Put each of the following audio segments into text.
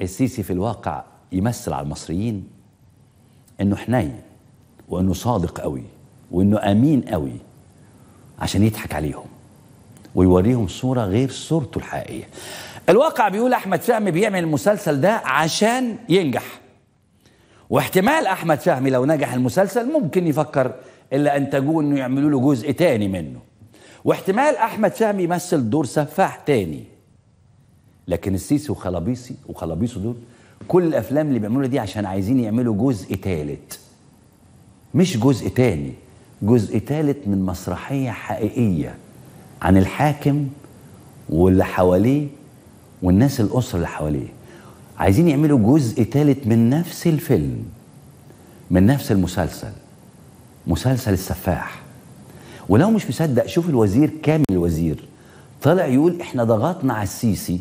السيسي في الواقع يمثل على المصريين إنه حنين وإنه صادق قوي وإنه أمين قوي عشان يضحك عليهم ويوريهم صورة غير صورته الحقيقية. الواقع بيقول أحمد فهمي بيعمل المسلسل ده عشان ينجح. واحتمال أحمد فهمي لو نجح المسلسل ممكن يفكر إلا انتجوه إنه يعملوا له جزء تاني منه. واحتمال أحمد فهمي يمثل دور سفاح تاني. لكن السيسي وخلابيسي وخلابيسو دول كل الأفلام اللي بيعملوها دي عشان عايزين يعملوا جزء تالت. مش جزء تاني جزء تالت من مسرحية حقيقية عن الحاكم واللي حواليه والناس الأسرة اللي حواليه. عايزين يعملوا جزء تالت من نفس الفيلم من نفس المسلسل مسلسل السفاح. ولو مش مصدق شوف الوزير كامل الوزير طلع يقول إحنا ضغطنا على السيسي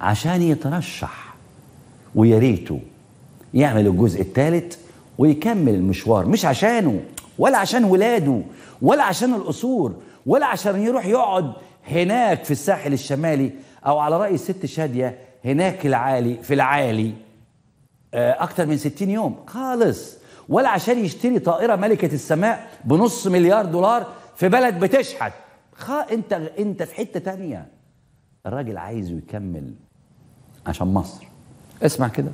عشان يترشح. ويا ريته يعمل الجزء الثالث ويكمل المشوار مش عشانه ولا عشان ولاده ولا عشان القصور ولا عشان يروح يقعد هناك في الساحل الشمالي أو على رأي الست شادية هناك العالي في العالي آه، أكتر من 60 يوم خالص. ولا عشان يشتري طائرة ملكة السماء بنص مليار دولار في بلد بتشحت. خا أنت أنت في حتة تانية. الراجل عايزه يكمل عشان مصر. اسمع كده.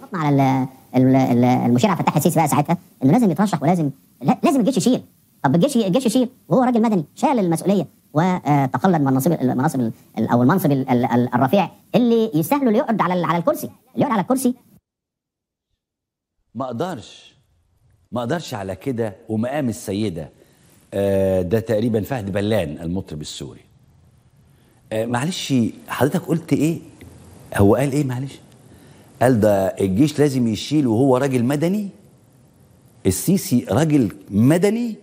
ضغطنا على ال- ال- ال- المشير عبد الفتاح السيسي بقى ساعتها إنه لازم يترشح ولازم لا- لازم الجيش يشيل. طب الجيش الجيش يشيل. وهو راجل مدني شال المسؤولية وتقلد مناصب المناصب ال- أو المنصب ال- ال- ال- الرفيع اللي يستاهلوا اللي يقعد على على الكرسي. اللي يقعد على الكرسي. ما أقدرش. ما أقدرش على كده ومقام السيدة. آه، ده تقريبا فهد بلان المطرب السوري. آه، معلش حضرتك قلت إيه؟ هو قال إيه؟ معلش. قال ده الجيش لازم يشيل وهو راجل مدني. السيسي راجل مدني؟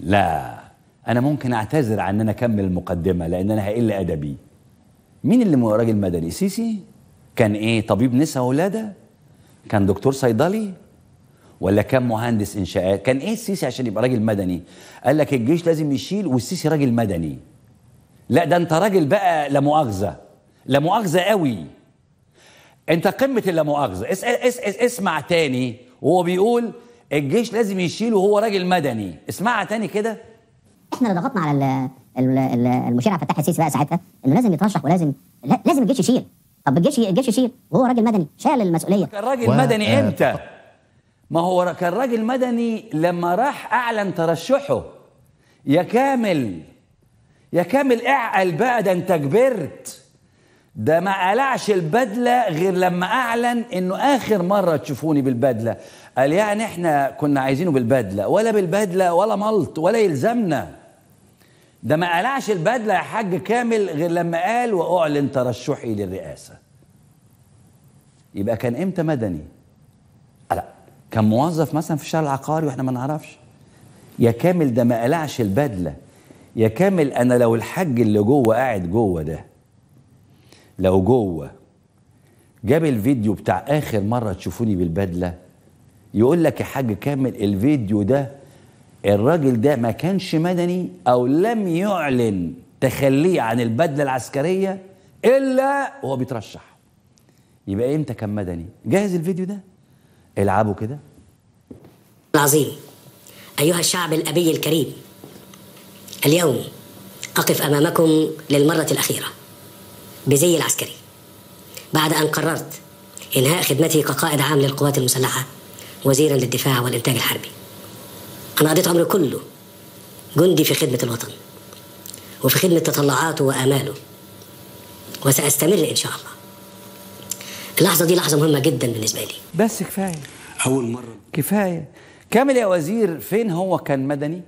لا. أنا ممكن أعتذر عن إن أنا أكمل المقدمة لأن أنا هقل أدبي. مين اللي راجل مدني؟ سيسي كان إيه؟ طبيب نساء ولادة؟ كان دكتور صيدلي؟ ولا كان مهندس إنشاءات؟ كان إيه السيسي عشان يبقى راجل مدني؟ قال لك الجيش لازم يشيل والسيسي راجل مدني. لا ده أنت راجل بقى لا مؤاخذة. لا مؤاخذة قوي. انت قمة اللا مؤاخذه اس اس اس اسمع تاني وهو بيقول الجيش لازم يشيل وهو راجل مدني. اسمعها تاني كده. إحنا اللي ضغطنا على ال- ال- ال- المشير عبد الفتاح السيسي بقى ساعتها انه لازم يترشح ولازم لا- لازم الجيش يشيل. طب الجيش الجيش يشيل وهو راجل مدني شال المسؤولية. كان راجل و- مدني آه، إمتى؟ ما هو كان راجل مدني لما راح أعلن ترشحه. يا كامل يا كامل اعقل بقى ده انت كبرت. ده ما قلعش البدلة غير لما أعلن إنه آخر مرة تشوفوني بالبدلة. قال يعني إحنا كنا عايزينه بالبدلة ولا بالبدلة ولا ملط ولا يلزمنا. ده ما قلعش البدلة يا حاج كامل غير لما قال وأعلن ترشحي للرئاسة. يبقى كان إمتى مدني؟ لا كان موظف مثلا في الشارع العقاري وإحنا ما نعرفش. يا كامل ده ما قلعش البدلة. يا كامل أنا لو الحاج اللي جوه قاعد جوه ده لو جوه. جاب الفيديو بتاع آخر مرة تشوفوني بالبدلة. يقول لك يا حاج كامل الفيديو ده الراجل ده ما كانش مدني أو لم يعلن تخليه عن البدلة العسكرية إلا وهو بيترشح. يبقى إمتى كان مدني؟ جاهز الفيديو ده. العبوا كده. العظيم. أيها الشعب الأبي الكريم اليوم أقف أمامكم للمرة الأخيرة. بزي العسكري. بعد أن قررت إنهاء خدمتي كقائد عام للقوات المسلحة وزيرا للدفاع والإنتاج الحربي. أنا قضيت عمري كله جندي في خدمة الوطن وفي خدمة تطلعاته وآماله وسأستمر إن شاء الله. اللحظة دي لحظة مهمة جدا بالنسبة لي. بس كفاية. أول مرة. كفاية. كامل يا وزير فين هو كان مدني؟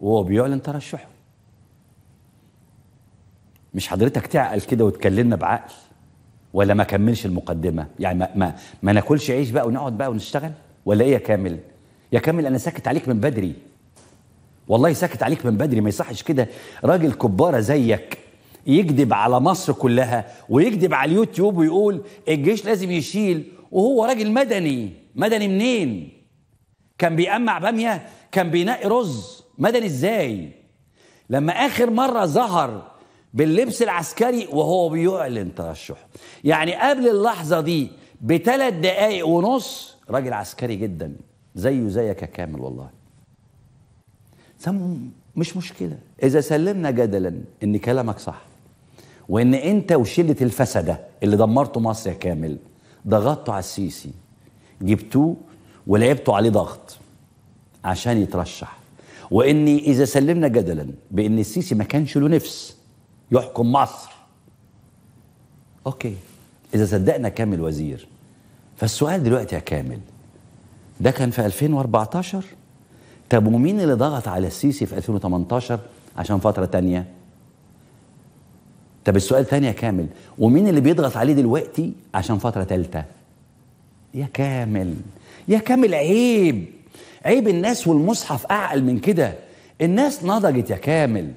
وهو بيعلن ترشحه. مش حضرتك تعقل كده وتكلمنا بعقل؟ ولا ما كملش المقدمة؟ يعني ما ما, ما ناكلش عيش بقى ونقعد بقى ونشتغل؟ ولا إيه يا كامل؟ يا كامل أنا ساكت عليك من بدري. والله ساكت عليك من بدري ما يصحش كده راجل كبارة زيك يكذب على مصر كلها ويكذب على اليوتيوب ويقول الجيش لازم يشيل وهو راجل مدني. مدني منين؟ كان بيقمع بامية كان بينقي رز. مدني إزاي؟ لما آخر مرة ظهر باللبس العسكري وهو بيعلن ترشحه. يعني قبل اللحظة دي بثلاث دقايق ونص راجل عسكري جدا زيه زيك يا كامل والله. سم مش مشكلة. إذا سلمنا جدلا إن كلامك صح وإن أنت وشلة الفسدة اللي دمرتوا مصر يا كامل ضغطتوا على السيسي جبتوه ولعبتوا عليه ضغط عشان يترشح. وإن إذا سلمنا جدلا بإن السيسي ما كانش له نفس يحكم مصر. أوكي. إذا صدقنا كامل وزير. فالسؤال دلوقتي يا كامل ده كان في 2014 طب ومين اللي ضغط على السيسي في 2018 عشان فترة تانية؟ طب السؤال تاني يا كامل ومين اللي بيضغط عليه دلوقتي عشان فترة تالتة؟ يا كامل يا كامل عيب عيب الناس والمصحف أعقل من كده. الناس نضجت يا كامل.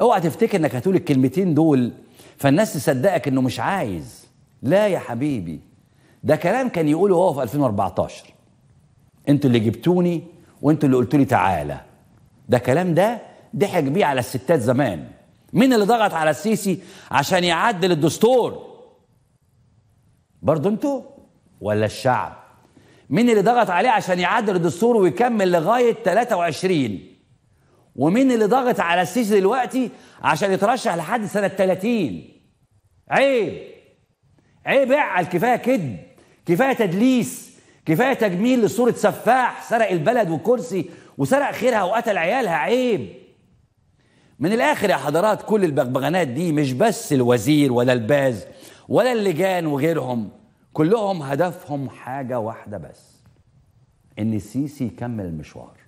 اوعى تفتكر انك هتقول الكلمتين دول فالناس تصدقك انه مش عايز. لا يا حبيبي ده كلام كان يقوله هو في 2014 أنتوا اللي جبتوني وانتوا اللي قلتوا لي تعالى. ده كلام ده ضحك بيه على الستات زمان. مين اللي ضغط على السيسي عشان يعدل الدستور؟ برضه أنتوا ولا الشعب؟ مين اللي ضغط عليه عشان يعدل الدستور ويكمل لغاية 23 ومين اللي ضغط على السيسي دلوقتي عشان يترشح لحد سنة 30 عيب. عيب اعقل. كفاية كذب. كفاية تدليس. كفاية تجميل لصورة سفاح. سرق البلد وكرسي وسرق خيرها وقتل عيالها. عيب. من الآخر يا حضرات كل البغبغانات دي مش بس الوزير ولا الباز ولا اللجان وغيرهم. كلهم هدفهم حاجة واحدة بس إن السيسي يكمل المشوار.